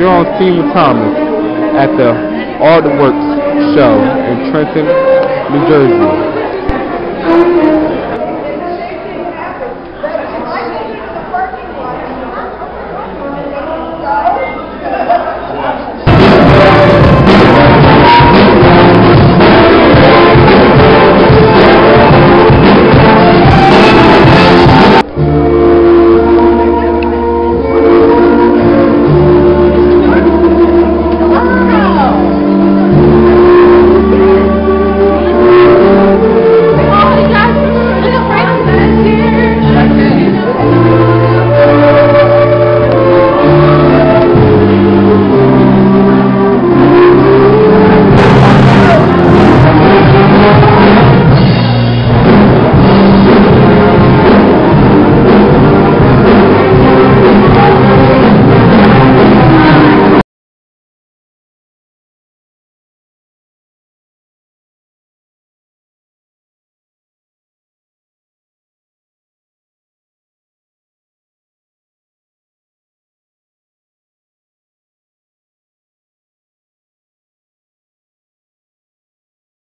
You're on Steven Thomas at the Art Works Show in Trenton, New Jersey.